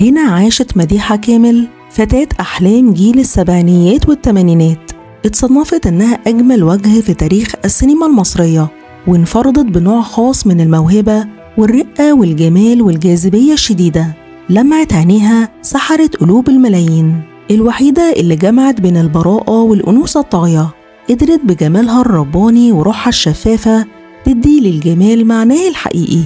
هنا عاشت مديحة كامل فتاة أحلام جيل السبعينيات والثمانينات. اتصنفت إنها أجمل وجه في تاريخ السينما المصرية وانفردت بنوع خاص من الموهبة والرقة والجمال والجاذبية الشديدة. لمعت عينيها سحرت قلوب الملايين. الوحيدة اللي جمعت بين البراءة والأنوثة الطاغية. قدرت بجمالها الرباني وروحها الشفافة تدي للجمال معناه الحقيقي.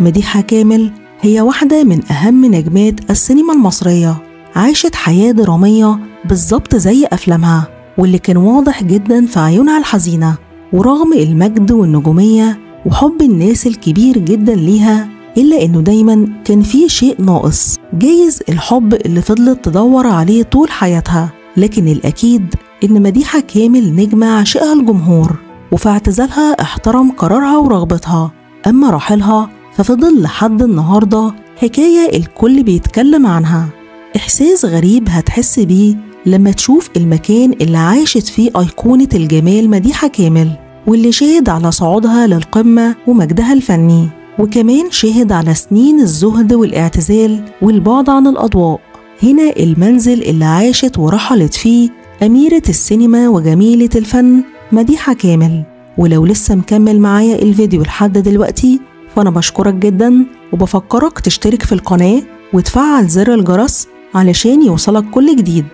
مديحة كامل هي واحدة من أهم نجمات السينما المصرية. عاشت حياة درامية بالظبط زي أفلامها واللي كان واضح جدا في عيونها الحزينة. ورغم المجد والنجومية وحب الناس الكبير جدا ليها إلا إنه دايما كان في شيء ناقص. جايز الحب اللي فضلت تدور عليه طول حياتها لكن الأكيد إن مديحة كامل نجمة عشقها الجمهور. وفي اعتزالها احترم قرارها ورغبتها. أما رحيلها ففضل لحد النهاردة حكاية الكل بيتكلم عنها. إحساس غريب هتحس بيه لما تشوف المكان اللي عاشت فيه أيقونة الجمال مديحة كامل واللي شهد على صعودها للقمة ومجدها الفني وكمان شهد على سنين الزهد والاعتزال والبعد عن الأضواء. هنا المنزل اللي عاشت ورحلت فيه أميرة السينما وجميلة الفن مديحة كامل. ولو لسه مكمل معايا الفيديو لحد دلوقتي فأنا بشكرك جدا وبفكرك تشترك في القناة وتفعل زر الجرس علشان يوصلك كل جديد.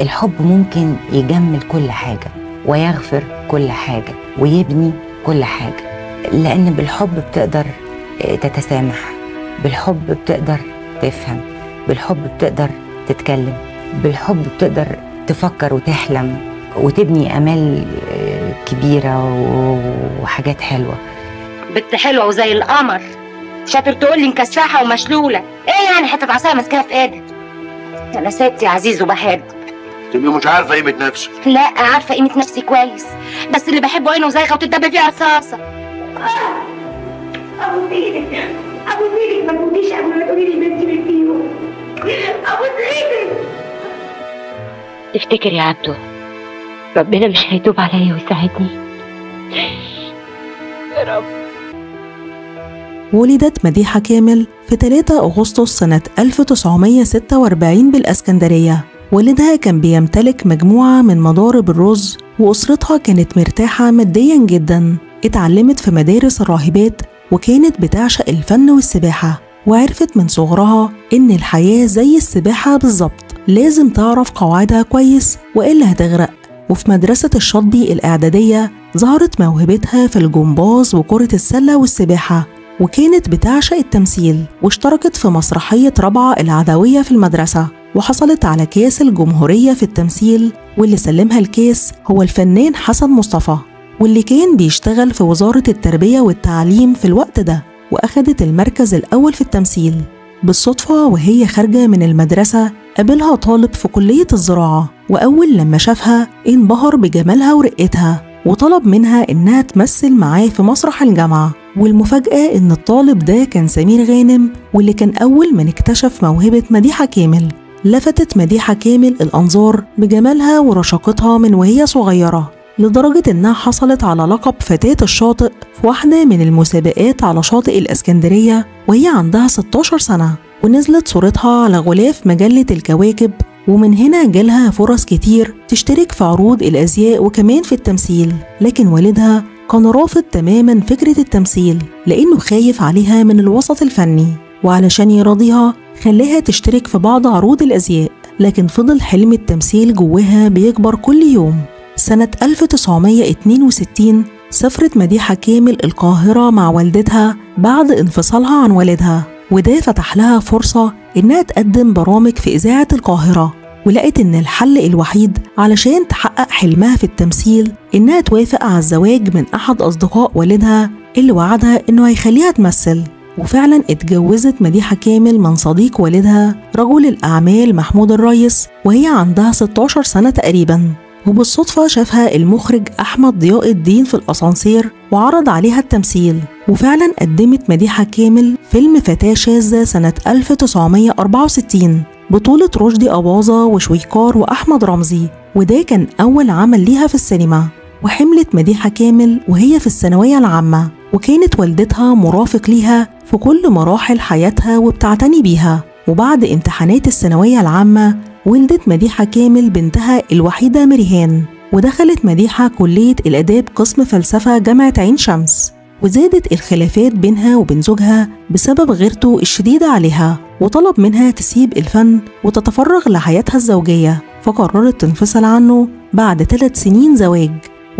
الحب ممكن يجمل كل حاجة ويغفر كل حاجة ويبني كل حاجة لأن بالحب بتقدر تتسامح بالحب بتقدر تفهم بالحب بتقدر تتكلم بالحب بتقدر تفكر وتحلم وتبني آمال كبيرة وحاجات حلوة. بنت حلوة وزي القمر. شاطر تقول لي مكسحه ومشلولة. إيه يعني حتة عصاية ماسكاها في إيدك؟ أنا ست يا عزيز وبحب. تبقي مش عارفة قيمة نفسك. لا عارفة قيمة نفسي كويس. بس اللي بحبه عينه زيخه وتتدبى فيها رصاصة. أبو إيدك أبو ما تقوليش قبل ما تقولي لي بنتي اللي فيهم ابو تفتكر يا عبدو ربنا مش هيتوب عليا ويساعدني؟ يا رب. ولدت مديحة كامل في 3 أغسطس سنة 1946 بالأسكندرية. والدها كان بيمتلك مجموعة من مضارب الرز وأسرتها كانت مرتاحة ماديا جدا. اتعلمت في مدارس الراهبات وكانت بتعشق الفن والسباحة. وعرفت من صغرها إن الحياة زي السباحة بالظبط. لازم تعرف قواعدها كويس وإلا هتغرق. وفي مدرسة الشاطبي الإعدادية ظهرت موهبتها في الجمباز وكرة السلة والسباحة. وكانت بتعشق التمثيل واشتركت في مسرحية رابعة العدوية في المدرسة وحصلت على كاس الجمهورية في التمثيل واللي سلمها الكاس هو الفنان حسن مصطفى واللي كان بيشتغل في وزارة التربية والتعليم في الوقت ده وأخدت المركز الأول في التمثيل. بالصدفة وهي خارجة من المدرسة قابلها طالب في كلية الزراعة وأول لما شافها انبهر بجمالها ورقتها وطلب منها إنها تمثل معاه في مسرح الجامعة. والمفاجأة إن الطالب ده كان سمير غانم واللي كان أول من اكتشف موهبة مديحة كامل. لفتت مديحة كامل الأنظار بجمالها ورشاقتها من وهي صغيرة لدرجة إنها حصلت على لقب فتاة الشاطئ في واحدة من المسابقات على شاطئ الإسكندرية وهي عندها 16 سنة. ونزلت صورتها على غلاف مجلة الكواكب ومن هنا جالها فرص كتير تشترك في عروض الأزياء وكمان في التمثيل. لكن والدها كان رافض تماما فكرة التمثيل لأنه خايف عليها من الوسط الفني. وعلشان يراضيها خلاها تشترك في بعض عروض الأزياء لكن فضل حلم التمثيل جواها بيكبر كل يوم. سنة 1962 سافرت مديحة كامل القاهرة مع والدتها بعد انفصالها عن والدها وده فتح لها فرصة إنها تقدم برامج في إذاعة القاهرة ولقت إن الحل الوحيد علشان تحقق حلمها في التمثيل إنها توافق على الزواج من أحد أصدقاء والدها اللي وعدها إنه هيخليها تمثل. وفعلا اتجوزت مديحة كامل من صديق والدها رجل الأعمال محمود الريس وهي عندها 16 سنة تقريبا. وبالصدفة شافها المخرج أحمد ضياء الدين في الأسانسير وعرض عليها التمثيل. وفعلا قدمت مديحة كامل فيلم فتاة شاذة سنة 1964 بطولة رشدي أباظة وشويكار وأحمد رمزي وده كان أول عمل ليها في السينما. وحملت مديحة كامل وهي في الثانوية العامة وكانت والدتها مرافق ليها في كل مراحل حياتها وبتعتني بيها. وبعد امتحانات الثانوية العامة ولدت مديحة كامل بنتها الوحيدة مريهان. ودخلت مديحة كلية الآداب قسم فلسفة جامعة عين شمس. وزادت الخلافات بينها وبين زوجها بسبب غيرته الشديدة عليها. وطلب منها تسيب الفن وتتفرغ لحياتها الزوجية. فقررت تنفصل عنه بعد ثلاث سنين زواج.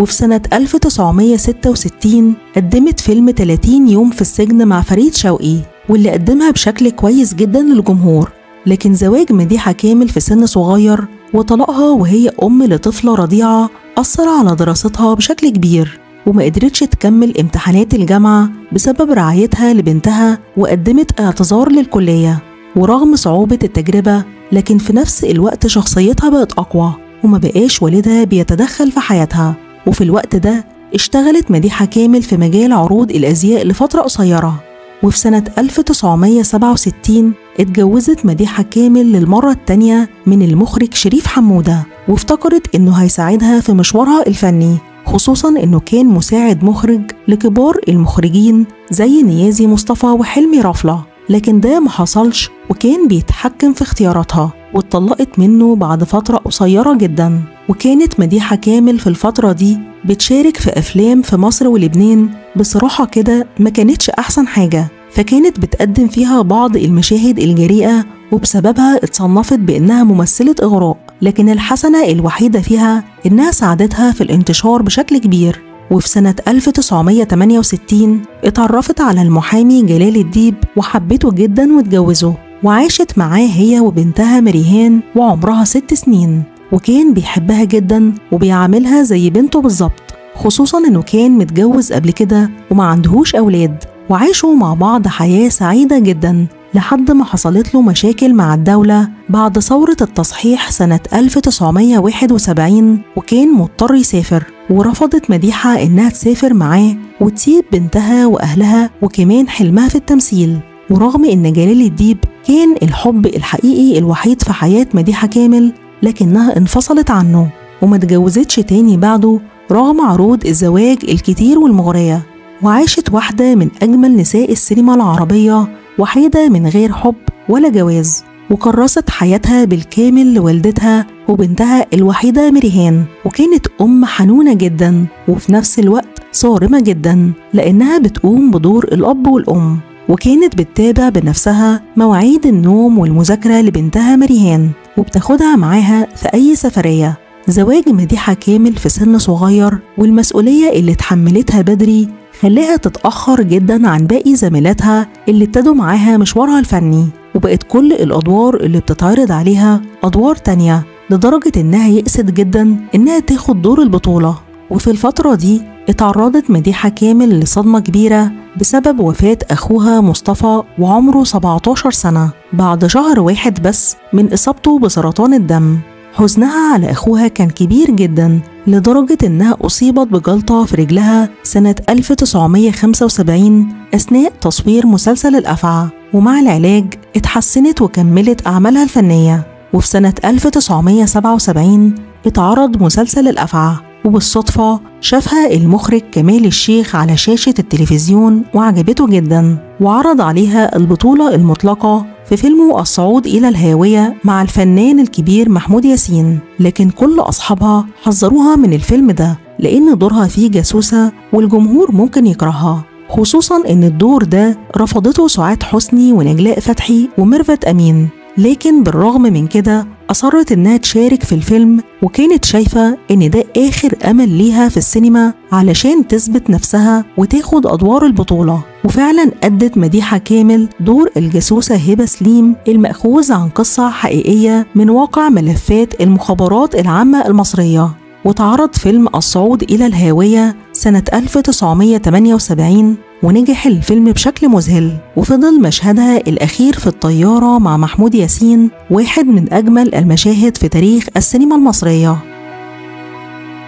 وفي سنة 1966 قدمت فيلم 30 يوم في السجن مع فريد شوقي واللي قدمها بشكل كويس جدا للجمهور. لكن زواج مديحة كامل في سن صغير وطلاقها وهي أم لطفلة رضيعة أثر على دراستها بشكل كبير وما قدرتش تكمل امتحانات الجامعة بسبب رعايتها لبنتها وقدمت اعتذار للكلية. ورغم صعوبة التجربة لكن في نفس الوقت شخصيتها بقت أقوى وما بقاش والدها بيتدخل في حياتها. وفي الوقت ده اشتغلت مديحة كامل في مجال عروض الأزياء لفترة قصيرة وفي سنة 1967 اتجوزت مديحة كامل للمرة التانية من المخرج شريف حمودة وافتكرت إنه هيساعدها في مشوارها الفني خصوصا إنه كان مساعد مخرج لكبار المخرجين زي نيازي مصطفى وحلمي رفلة لكن ده ما حصلش وكان بيتحكم في اختياراتها واتطلقت منه بعد فترة قصيرة جدا. وكانت مديحة كامل في الفترة دي بتشارك في أفلام في مصر ولبنان بصراحة كده ما كانتش أحسن حاجة. فكانت بتقدم فيها بعض المشاهد الجريئة وبسببها اتصنفت بإنها ممثلة إغراء لكن الحسنة الوحيدة فيها إنها ساعدتها في الانتشار بشكل كبير. وفي سنة 1968 اتعرفت على المحامي جلال الديب وحبته جدا واتجوزه وعاشت معاه هي وبنتها مريهان وعمرها ست سنين. وكان بيحبها جدا وبيعاملها زي بنته بالظبط خصوصا إنه كان متجوز قبل كده وما عندهوش أولاد وعاشوا مع بعض حياة سعيدة جدا لحد ما حصلت له مشاكل مع الدولة بعد ثورة التصحيح سنة 1971 وكان مضطر يسافر ورفضت مديحة إنها تسافر معاه وتسيب بنتها وأهلها وكمان حلمها في التمثيل ورغم إن جلال الديب كان الحب الحقيقي الوحيد في حياة مديحة كامل لكنها انفصلت عنه وما اتجوزتش تاني بعده رغم عروض الزواج الكتير والمغرية. وعاشت واحدة من أجمل نساء السينما العربية وحيدة من غير حب ولا جواز. وكرست حياتها بالكامل لوالدتها وبنتها الوحيدة مريهان وكانت أم حنونة جدا وفي نفس الوقت صارمة جدا لأنها بتقوم بدور الأب والأم. وكانت بتتابع بنفسها مواعيد النوم والمذاكرة لبنتها مريهان وبتاخدها معاها في أي سفرية. زواج مديحة كامل في سن صغير والمسؤولية اللي اتحملتها بدري خلاها تتأخر جدا عن باقي زميلاتها اللي ابتدوا معاها مشوارها الفني. وبقت كل الأدوار اللي بتتعرض عليها أدوار تانية لدرجة إنها يأست جدا إنها تاخد دور البطولة. وفي الفترة دي اتعرضت مديحة كامل لصدمة كبيرة بسبب وفاة أخوها مصطفى وعمره 17 سنة بعد شهر واحد بس من إصابته بسرطان الدم. حزنها على أخوها كان كبير جدا لدرجة إنها أصيبت بجلطة في رجلها سنة 1975 أثناء تصوير مسلسل الأفعى ومع العلاج اتحسنت وكملت أعمالها الفنية. وفي سنة 1977 اتعرض مسلسل الأفعى وبالصدفة شافها المخرج كمال الشيخ على شاشة التلفزيون وعجبته جدا وعرض عليها البطولة المطلقة في فيلمه الصعود إلى الهاوية مع الفنان الكبير محمود ياسين. لكن كل أصحابها حذروها من الفيلم ده لأن دورها فيه جاسوسة والجمهور ممكن يكرهها خصوصا إن الدور ده رفضته سعاد حسني ونجلاء فتحي وميرفت أمين. لكن بالرغم من كده أصرت إنها تشارك في الفيلم وكانت شايفة إن ده آخر أمل ليها في السينما علشان تثبت نفسها وتاخد أدوار البطولة. وفعلا أدت مديحة كامل دور الجاسوسة هبة سليم المأخوذ عن قصة حقيقية من واقع ملفات المخابرات العامة المصرية. وتعرض فيلم الصعود إلى الهاوية سنة 1978 ونجح الفيلم بشكل مذهل. وفضل مشهدها الأخير في الطيارة مع محمود ياسين واحد من أجمل المشاهد في تاريخ السينما المصرية.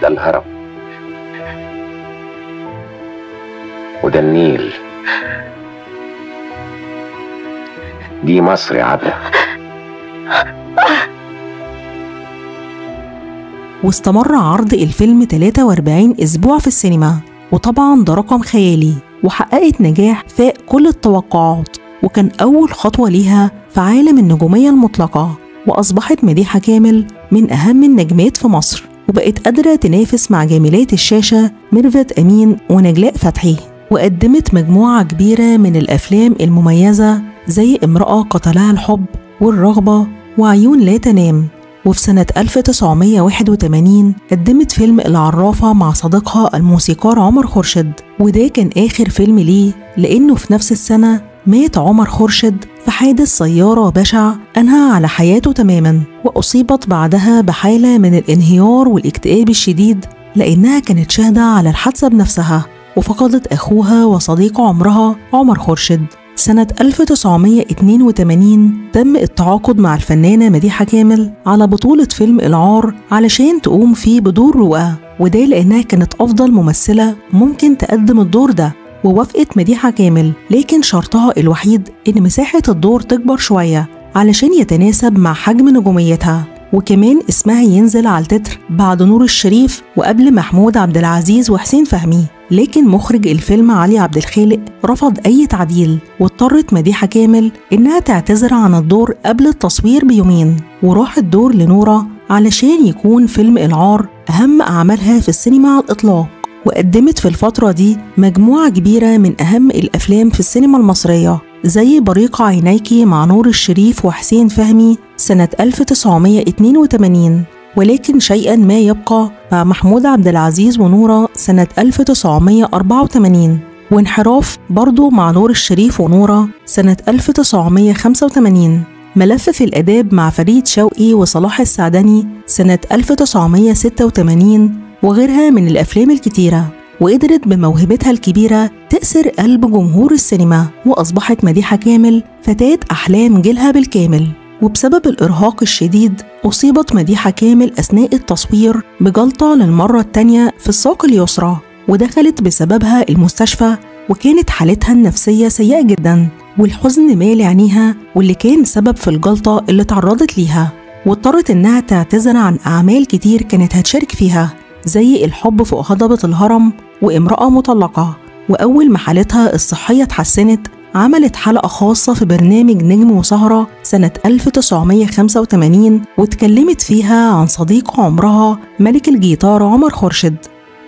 ده الهرم. وده النيل. دي مصر يا عبده. واستمر عرض الفيلم 43 أسبوع في السينما. وطبعا ده رقم خيالي وحققت نجاح فاق كل التوقعات وكان أول خطوة ليها في عالم النجومية المطلقة وأصبحت مديحة كامل من أهم النجمات في مصر وبقت قادرة تنافس مع جميلات الشاشة ميرفت أمين ونجلاء فتحي وقدمت مجموعة كبيرة من الأفلام المميزة زي امرأة قتلها الحب والرغبة وعيون لا تنام. وفي سنة 1981 قدمت فيلم العرافة مع صديقها الموسيقار عمر خورشيد وده كان آخر فيلم ليه لأنه في نفس السنة مات عمر خورشيد في حادث سيارة بشع أنهى على حياته تماما وأصيبت بعدها بحالة من الانهيار والاكتئاب الشديد لأنها كانت شاهدة على الحادثة بنفسها وفقدت أخوها وصديق عمرها عمر خورشيد. سنة 1982 تم التعاقد مع الفنانة مديحة كامل على بطولة فيلم العار علشان تقوم فيه بدور رؤى وده لأنها كانت أفضل ممثلة ممكن تقدم الدور ده ووافقت مديحة كامل لكن شرطها الوحيد إن مساحة الدور تكبر شوية علشان يتناسب مع حجم نجوميتها. وكمان اسمها ينزل على التتر بعد نور الشريف وقبل محمود عبد العزيز وحسين فهمي. لكن مخرج الفيلم علي عبد الخالق رفض أي تعديل واضطرت مديحة كامل إنها تعتذر عن الدور قبل التصوير بيومين. وراح الدور لنورة علشان يكون فيلم العار أهم أعمالها في السينما على الإطلاق. وقدمت في الفترة دي مجموعة كبيرة من أهم الأفلام في السينما المصرية. زي بريق عينيكي مع نور الشريف وحسين فهمي سنة 1982 ولكن شيئا ما يبقى مع محمود عبد العزيز ونورة سنة 1984 وانحراف برضو مع نور الشريف ونورة سنة 1985 ملف في الآداب مع فريد شوقي وصلاح السعدني سنة 1986 وغيرها من الأفلام الكتيرة. وقدرت بموهبتها الكبيرة تأسر قلب جمهور السينما وأصبحت مديحة كامل فتاة أحلام جيلها بالكامل. وبسبب الإرهاق الشديد أصيبت مديحة كامل أثناء التصوير بجلطة للمرة التانية في الساق اليسرى ودخلت بسببها المستشفى وكانت حالتها النفسية سيئة جدا والحزن مال عينيها واللي كان سبب في الجلطة اللي تعرضت ليها. واضطرت إنها تعتذر عن أعمال كتير كانت هتشارك فيها زي الحب فوق هضبة الهرم وامرأة مطلقة. وأول ما حالتها الصحية اتحسنت عملت حلقة خاصة في برنامج نجم وسهرة سنة 1985 واتكلمت فيها عن صديق عمرها ملك الجيتار عمر خورشيد.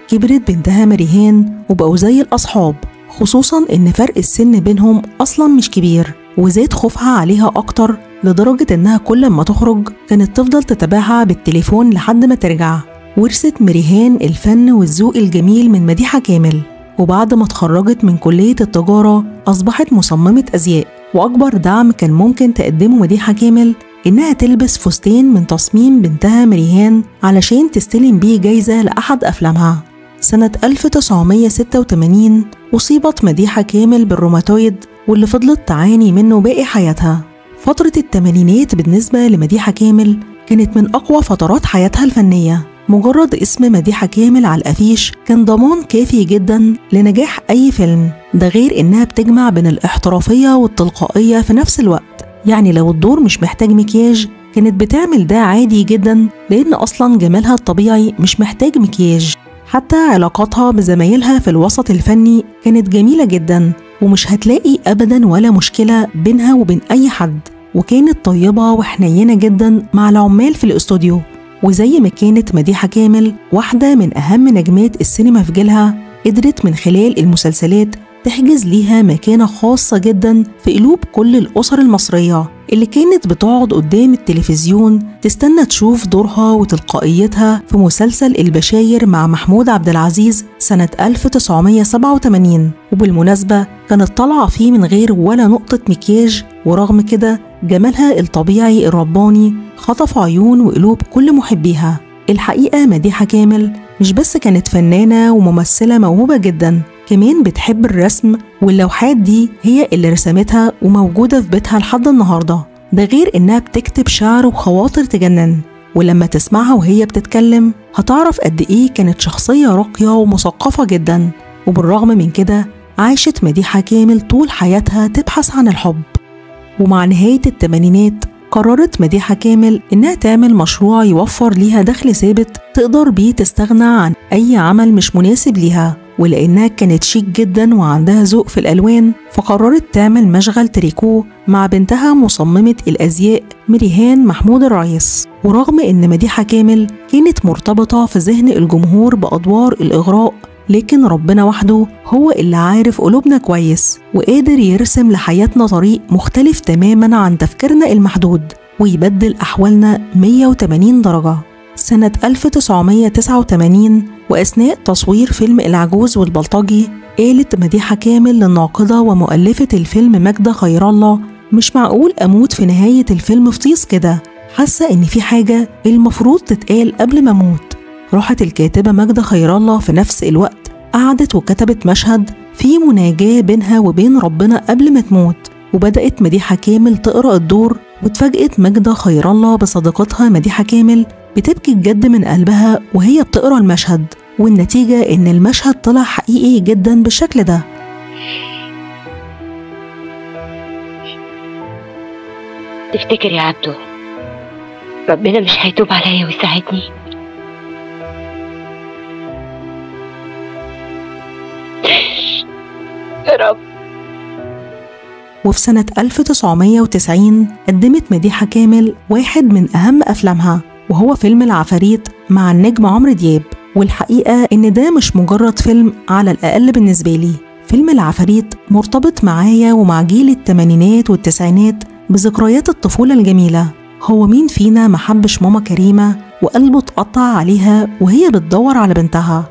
كبرت بنتها مريهان وبقوا زي الأصحاب خصوصا إن فرق السن بينهم أصلا مش كبير وزاد خوفها عليها أكتر لدرجة إنها كل ما تخرج كانت تفضل تتابعها بالتليفون لحد ما ترجع. ورثت مريهان الفن والذوق الجميل من مديحة كامل وبعد ما اتخرجت من كلية التجارة أصبحت مصممة أزياء. وأكبر دعم كان ممكن تقدمه مديحة كامل إنها تلبس فستان من تصميم بنتها مريهان علشان تستلم بيه جايزة لأحد أفلامها. سنة 1986 أصيبت مديحة كامل بالروماتويد واللي فضلت تعاني منه باقي حياتها. فترة التمانينات بالنسبة لمديحة كامل كانت من أقوى فترات حياتها الفنية. مجرد اسم مديحة كامل على الأفيش كان ضمان كافي جدا لنجاح أي فيلم. ده غير إنها بتجمع بين الاحترافية والتلقائية في نفس الوقت. يعني لو الدور مش محتاج مكياج كانت بتعمل ده عادي جدا لأن أصلا جمالها الطبيعي مش محتاج مكياج. حتى علاقاتها بزمايلها في الوسط الفني كانت جميلة جدا ومش هتلاقي أبدا ولا مشكلة بينها وبين أي حد. وكانت طيبة وحنينة جدا مع العمال في الأستوديو. وزي ما كانت مديحة كامل واحدة من أهم نجمات السينما في جيلها قدرت من خلال المسلسلات تحجز ليها مكانة خاصة جدا في قلوب كل الأسر المصرية اللي كانت بتقعد قدام التلفزيون تستنى تشوف دورها وتلقائيتها في مسلسل البشاير مع محمود عبد العزيز سنة 1987 وبالمناسبة كانت طالعة فيه من غير ولا نقطة مكياج ورغم كده جمالها الطبيعي الرباني خطف عيون وقلوب كل محبيها. الحقيقة مديحة كامل مش بس كانت فنانة وممثلة موهوبة جدا كمان بتحب الرسم واللوحات دي هي اللي رسمتها وموجودة في بيتها لحد النهاردة. ده غير إنها بتكتب شعر وخواطر تجنن. ولما تسمعها وهي بتتكلم هتعرف قد إيه كانت شخصية راقية ومثقفة جدا. وبالرغم من كده عاشت مديحة كامل طول حياتها تبحث عن الحب. ومع نهاية التمانينات قررت مديحة كامل إنها تعمل مشروع يوفر ليها دخل ثابت تقدر بيه تستغنى عن أي عمل مش مناسب ليها ولأنها كانت شيك جدا وعندها ذوق في الألوان فقررت تعمل مشغل تريكو مع بنتها مصممة الأزياء مريهان محمود الرئيس. ورغم إن مديحة كامل كانت مرتبطة في ذهن الجمهور بأدوار الإغراء لكن ربنا وحده هو اللي عارف قلوبنا كويس وقادر يرسم لحياتنا طريق مختلف تماما عن تفكيرنا المحدود ويبدل أحوالنا 180 درجة. سنة 1989 وأثناء تصوير فيلم العجوز والبلطجي قالت مديحة كامل للناقدة ومؤلفة الفيلم ماجدة خير الله مش معقول أموت في نهاية الفيلم فطيس كده؟ حاسة إن في حاجة المفروض تتقال قبل ما أموت. راحت الكاتبة ماجدة خير الله في نفس الوقت. قعدت وكتبت مشهد في مناجاة بينها وبين ربنا قبل ما تموت وبدأت مديحة كامل تقرأ الدور واتفاجئت ماجدة خير الله بصديقتها مديحة كامل بتبكي بجد من قلبها وهي بتقرأ المشهد والنتيجة إن المشهد طلع حقيقي جدا بالشكل ده. تفتكر يا عبدو ربنا مش هيتوب عليا ويساعدني؟ وفي سنة 1990 قدمت مديحة كامل واحد من أهم أفلامها وهو فيلم العفاريت مع النجم عمرو دياب. والحقيقة إن ده مش مجرد فيلم على الأقل بالنسبة لي. فيلم العفاريت مرتبط معايا ومع جيل التمانينات والتسعينات بذكريات الطفولة الجميلة. هو مين فينا محبش ماما كريمة وقلبه اتقطع عليها وهي بتدور على بنتها؟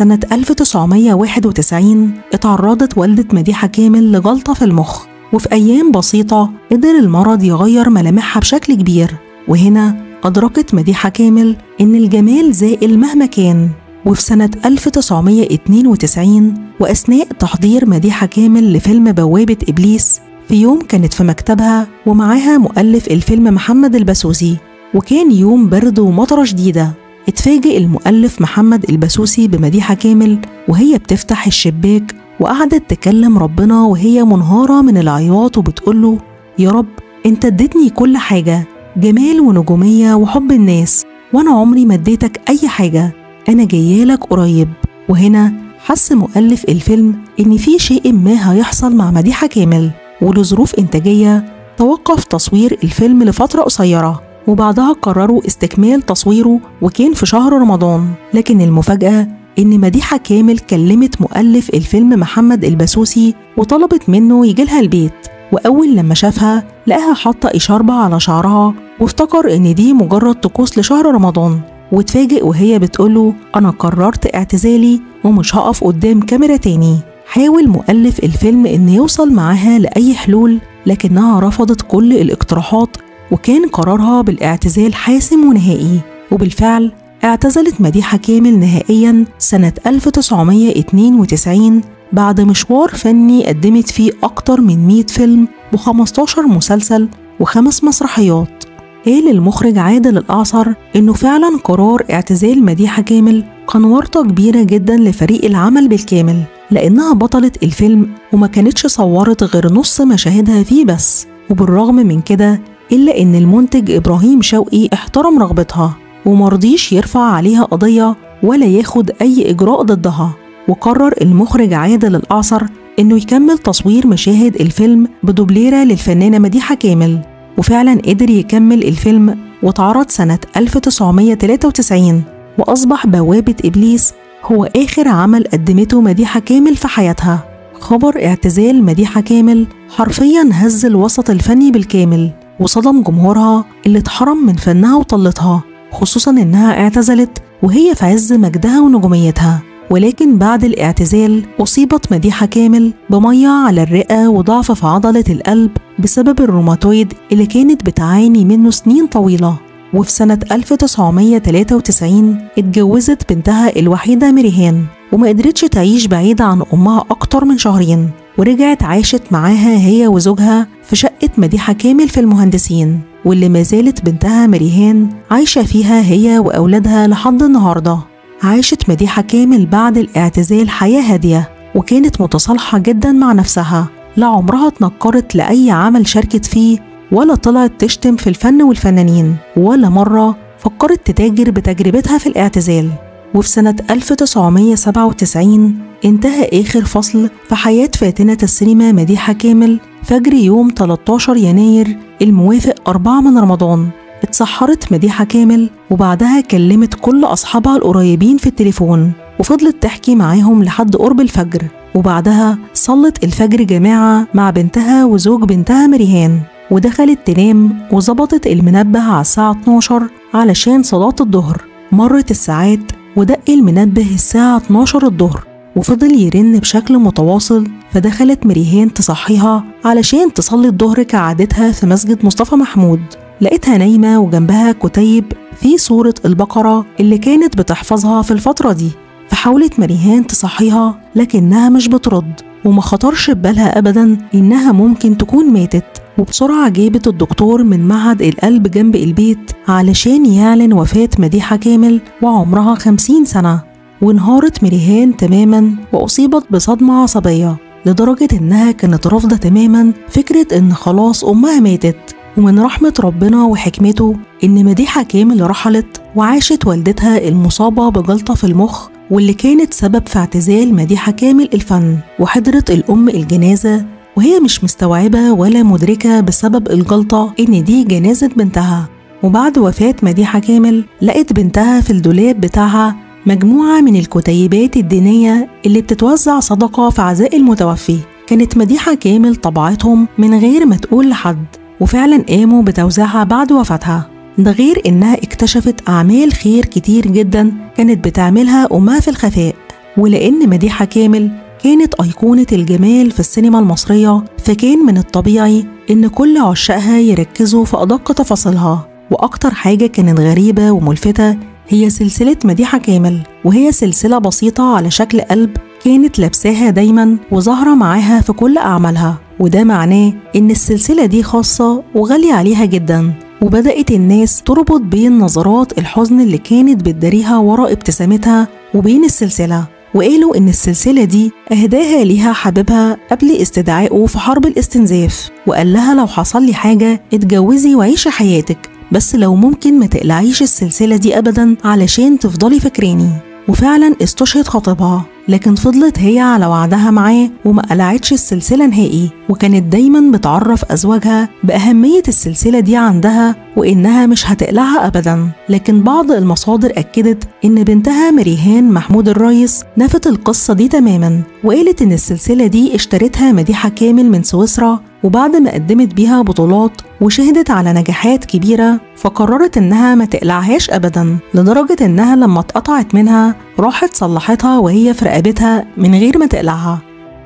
سنة 1991 اتعرضت والدة مديحة كامل لجلطة في المخ وفي أيام بسيطة قدر المرض يغير ملامحها بشكل كبير وهنا أدركت مديحة كامل إن الجمال زائل مهما كان. وفي سنة 1992 وأثناء تحضير مديحة كامل لفيلم بوابة إبليس في يوم كانت في مكتبها ومعاها مؤلف الفيلم محمد البسوسي وكان يوم برد ومطرة شديدة. اتفاجئ المؤلف محمد البسوسي بمديحة كامل وهي بتفتح الشباك وقعدت تكلم ربنا وهي منهارة من العياط وبتقوله يا رب أنت اديتني كل حاجة جمال ونجومية وحب الناس وأنا عمري ما اديتك أي حاجة أنا جايالك قريب. وهنا حس مؤلف الفيلم إن في شيء ما هيحصل مع مديحة كامل ولظروف إنتاجية توقف تصوير الفيلم لفترة قصيرة. وبعدها قرروا استكمال تصويره وكان في شهر رمضان. لكن المفاجأة إن مديحة كامل كلمت مؤلف الفيلم محمد البسوسي وطلبت منه يجيلها البيت. وأول لما شافها لقاها حاطة إشاربة على شعرها وافتكر إن دي مجرد طقوس لشهر رمضان. واتفاجئ وهي بتقوله أنا قررت اعتزالي ومش هقف قدام كاميرا تاني. حاول مؤلف الفيلم إن يوصل معاها لأي حلول لكنها رفضت كل الاقتراحات وكان قرارها بالاعتزال حاسم ونهائي وبالفعل اعتزلت مديحة كامل نهائيا سنة 1992 بعد مشوار فني قدمت فيه أكتر من 100 فيلم و15 مسلسل وخمس مسرحيات. قال المخرج عادل الأعصر إنه فعلا قرار اعتزال مديحة كامل كان ورطة كبيرة جدا لفريق العمل بالكامل لأنها بطلة الفيلم وما كانتش صورت غير نص مشاهدها فيه بس. وبالرغم من كده إلا إن المنتج إبراهيم شوقي احترم رغبتها ومرضيش يرفع عليها قضية ولا ياخد أي إجراء ضدها. وقرر المخرج عادل الأعصر إنه يكمل تصوير مشاهد الفيلم بدوبليرة للفنانة مديحة كامل وفعلا قدر يكمل الفيلم واتعرض سنة 1993 وأصبح بوابة إبليس هو آخر عمل قدمته مديحة كامل في حياتها. خبر اعتزال مديحة كامل حرفيا هز الوسط الفني بالكامل. وصدم جمهورها اللي اتحرم من فنها وطلتها خصوصا إنها اعتزلت وهي في عز مجدها ونجوميتها. ولكن بعد الاعتزال أصيبت مديحة كامل بمية على الرئة وضعف في عضلة القلب بسبب الروماتويد اللي كانت بتعاني منه سنين طويلة. وفي سنة 1993 اتجوزت بنتها الوحيدة ميريهان وما قدرتش تعيش بعيدة عن أمها أكتر من شهرين. ورجعت عاشت معاها هي وزوجها في شقة مديحة كامل في المهندسين واللي ما زالت بنتها مريهان عايشة فيها هي وأولادها لحد النهاردة. عاشت مديحة كامل بعد الاعتزال حياة هادية وكانت متصالحة جدا مع نفسها. لا عمرها اتنكرت لأي عمل شاركت فيه ولا طلعت تشتم في الفن والفنانين ولا مرة فكرت تتاجر بتجربتها في الاعتزال. وفي سنة 1997 انتهى آخر فصل في حياة فاتنة السينما مديحة كامل فجر يوم 13 يناير الموافق 4 من رمضان. اتسحرت مديحة كامل وبعدها كلمت كل أصحابها القريبين في التليفون وفضلت تحكي معاهم لحد قرب الفجر وبعدها صلت الفجر جماعة مع بنتها وزوج بنتها مريهان ودخلت تنام وظبطت المنبه على الساعة 12 علشان صلاة الظهر. مرت الساعات ودق المنبه الساعة 12 الظهر وفضل يرن بشكل متواصل فدخلت مريهان تصحيها علشان تصلي الظهر كعادتها في مسجد مصطفى محمود. لقيتها نايمة وجنبها كتيب فيه صورة البقرة اللي كانت بتحفظها في الفترة دي فحاولت مريهان تصحيها لكنها مش بترد. وما خطرش ببالها أبدا إنها ممكن تكون ماتت. وبسرعة جابت الدكتور من معهد القلب جنب البيت علشان يعلن وفاة مديحة كامل وعمرها خمسين سنة. وانهارت مريهان تماما وأصيبت بصدمة عصبية لدرجة إنها كانت رافضة تماما فكرة إن خلاص أمها ماتت. ومن رحمة ربنا وحكمته إن مديحة كامل رحلت وعاشت والدتها المصابة بجلطة في المخ واللي كانت سبب في اعتزال مديحة كامل الفن وحضرت الأم الجنازة وهي مش مستوعبة ولا مدركة بسبب الجلطة إن دي جنازة بنتها. وبعد وفاة مديحة كامل لقت بنتها في الدولاب بتاعها مجموعة من الكتيبات الدينية اللي بتتوزع صدقة في عزاء المتوفي. كانت مديحة كامل طبعتهم من غير ما تقول لحد وفعلا قاموا بتوزيعها بعد وفاتها. ده غير إنها اكتشفت أعمال خير كتير جدا كانت بتعملها أمها في الخفاء. ولأن مديحة كامل كانت أيقونة الجمال في السينما المصرية فكان من الطبيعي إن كل عشاقها يركزوا في أدق تفاصيلها. وأكتر حاجة كانت غريبة وملفتة هي سلسلة مديحة كامل وهي سلسلة بسيطة على شكل قلب كانت لابساها دايما وظاهرة معاها في كل أعمالها. وده معناه إن السلسلة دي خاصة وغالية عليها جدا. وبدأت الناس تربط بين نظرات الحزن اللي كانت بتداريها ورا ابتسامتها وبين السلسلة وقالوا إن السلسلة دي أهداها ليها حبيبها قبل استدعائه في حرب الاستنزاف وقال لها لو حصل لي حاجة اتجوزي وعيشي حياتك بس لو ممكن ما تقلعيش السلسلة دي أبدا علشان تفضلي فاكراني. وفعلا استشهد خطيبها لكن فضلت هي على وعدها معاه وما قلعتش السلسلة نهائي وكانت دايما بتعرف أزواجها بأهمية السلسلة دي عندها وإنها مش هتقلعها أبدا. لكن بعض المصادر أكدت إن بنتها مريهان محمود الريس نفت القصة دي تماما وقالت إن السلسلة دي اشترتها مديحة كامل من سويسرا وبعد ما قدمت بيها بطولات وشهدت على نجاحات كبيرة فقررت إنها ما تقلعهاش أبدا لدرجة إنها لما اتقطعت منها راحت صلحتها وهي في رقبتها من غير ما تقلعها.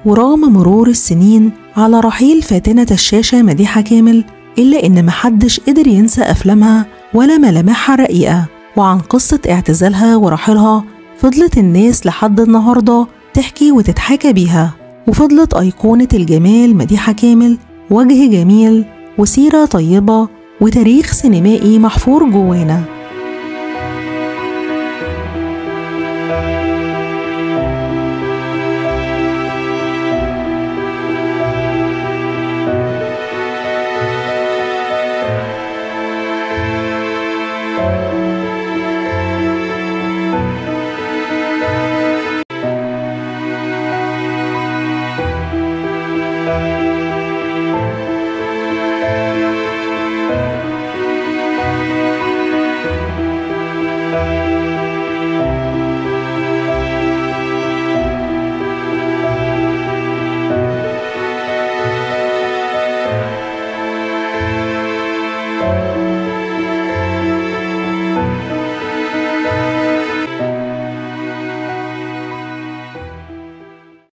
ورغم مرور السنين على رحيل فاتنة الشاشة مديحة كامل إلا إن محدش قدر ينسى أفلامها ولا ملامحها الرقيقة وعن قصة اعتزالها ورحيلها فضلت الناس لحد النهاردة تحكي وتتحاكى بيها. وفضلت أيقونة الجمال مديحة كامل وجه جميل وسيرة طيبة وتاريخ سينمائي محفور جوانا.